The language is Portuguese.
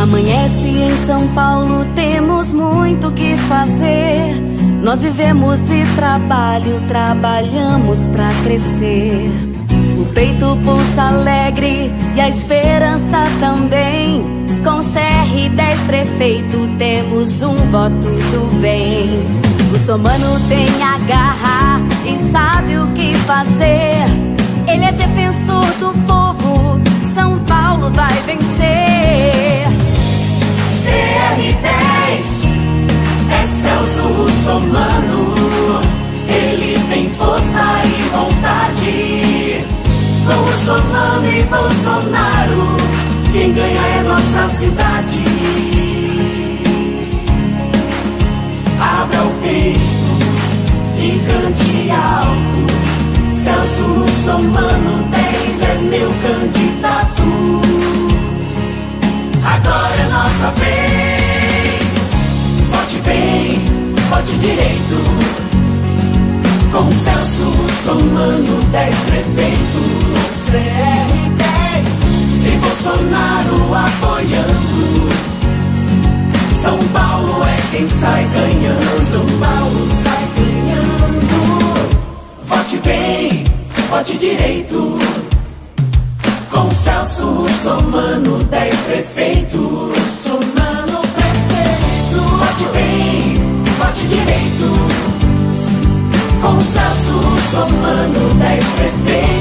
Amanhece em São Paulo, temos muito que fazer. Nós vivemos de trabalho, trabalhamos pra crescer. O peito pulsa alegre e a esperança também. Com CR10 prefeito temos um voto do bem. O somano tem a garra e sabe o que fazer. Ele é defensor do povo, São Paulo vai vencer. Russomano e Bolsonaro, quem ganha é nossa cidade. Abra o peito e cante alto. Celso Russomano 10 é meu candidato. Agora é nossa vez. Vote bem, vote direito. Com Celso somando 10 prefeitos. Apoiando. São Paulo é quem sai ganhando. São Paulo sai ganhando. Vote bem, vote direito. Com Celso Russomano, 10 prefeitos. Somano prefeito. Vote bem, vote direito. Com Celso Russomano, 10 prefeitos.